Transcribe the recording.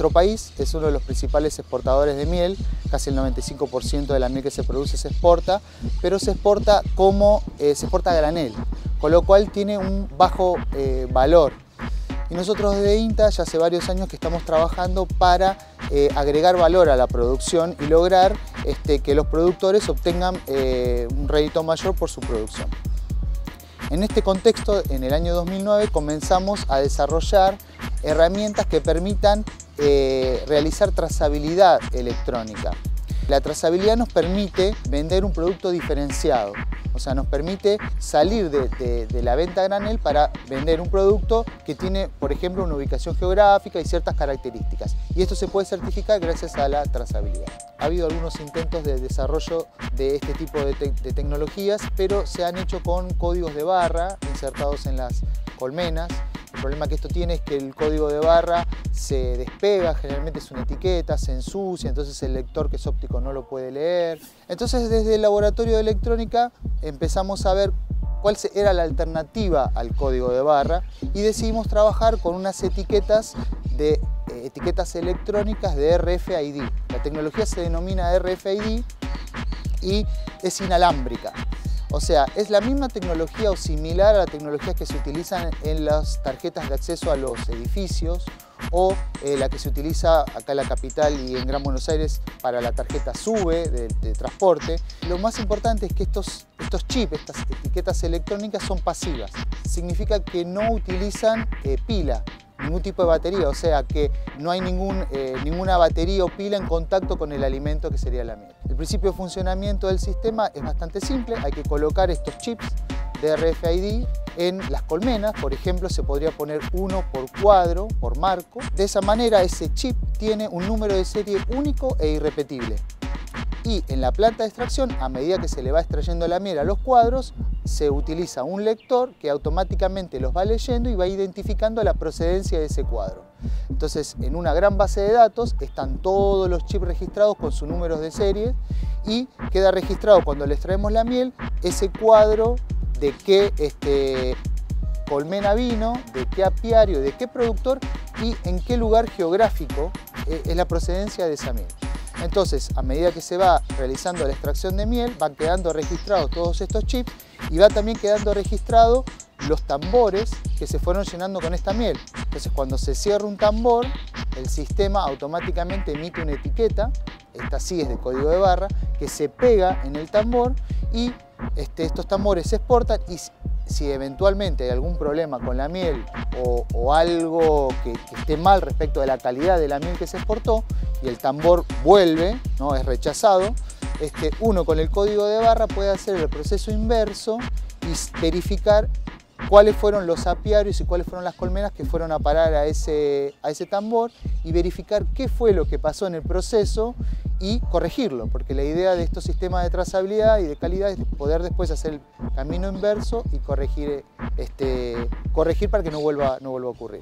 Nuestro país es uno de los principales exportadores de miel, casi el 95% de la miel que se produce se exporta, pero se exporta como eh, se exporta granel, con lo cual tiene un bajo eh, valor. Y nosotros desde INTA ya hace varios años que estamos trabajando para eh, agregar valor a la producción y lograr este, que los productores obtengan un rédito mayor por su producción. En este contexto, en el año 2009 comenzamos a desarrollar herramientas que permitan eh, realizar trazabilidad electrónica. La trazabilidad nos permite vender un producto diferenciado, o sea, nos permite salir de, la venta a granel para vender un producto que tiene, por ejemplo, una ubicación geográfica y ciertas características. Y esto se puede certificar gracias a la trazabilidad. Ha habido algunos intentos de desarrollo de este tipo de, de tecnologías, pero se han hecho con códigos de barra insertados en las colmenas el problema que esto tiene es que el código de barra se despega, generalmente es una etiqueta, se ensucia, entonces el lector que es óptico no lo puede leer. Entonces desde el laboratorio de electrónica empezamos a ver cuál era la alternativa al código de barra y decidimos trabajar con unas etiquetas de eh, etiquetas electrónicas de RFID. La tecnología se denomina RFID y es inalámbrica. O sea, es la misma tecnología o similar a la tecnología que se utilizan en las tarjetas de acceso a los edificios o eh, la que se utiliza acá en la capital y en Gran Buenos Aires para la tarjeta SUBE de, transporte. Lo más importante es que estos, estos chips, estas etiquetas electrónicas son pasivas. Significa que no utilizan eh, pila, ningún tipo de batería, o sea que no hay ningún, eh, ninguna batería o pila en contacto con el alimento que sería la miel. El principio de funcionamiento del sistema es bastante simple, hay que colocar estos chips de RFID en las colmenas, por ejemplo, se podría poner uno por cuadro, por marco. De esa manera ese chip tiene un número de serie único e irrepetible. Y en la planta de extracción, a medida que se le va extrayendo la miel a los cuadros, se utiliza un lector que automáticamente los va leyendo y va identificando la procedencia de ese cuadro. Entonces, en una gran base de datos están todos los chips registrados con sus números de serie y queda registrado cuando le extraemos la miel ese cuadro de qué este, colmena vino, de qué apiario, de qué productor y en qué lugar geográfico eh, es la procedencia de esa miel. Entonces, a medida que se va realizando la extracción de miel, van quedando registrados todos estos chips y va también quedando registrado los tambores que se fueron llenando con esta miel. Entonces, cuando se cierra un tambor, el sistema automáticamente emite una etiqueta, esta sí es de código de barra, que se pega en el tambor y este, estos tambores se exportan y si eventualmente hay algún problema con la miel o, algo que, esté mal respecto de la calidad de la miel que se exportó y el tambor vuelve, ¿no? es rechazado, este, uno con el código de barra puede hacer el proceso inverso y verificar cuáles fueron los apiarios y cuáles fueron las colmenas que fueron a parar a ese, a ese tambor y verificar qué fue lo que pasó en el proceso y corregirlo, porque la idea de estos sistemas de trazabilidad y de calidad es poder después hacer el camino inverso y corregir, este, corregir para que no vuelva, no vuelva a ocurrir.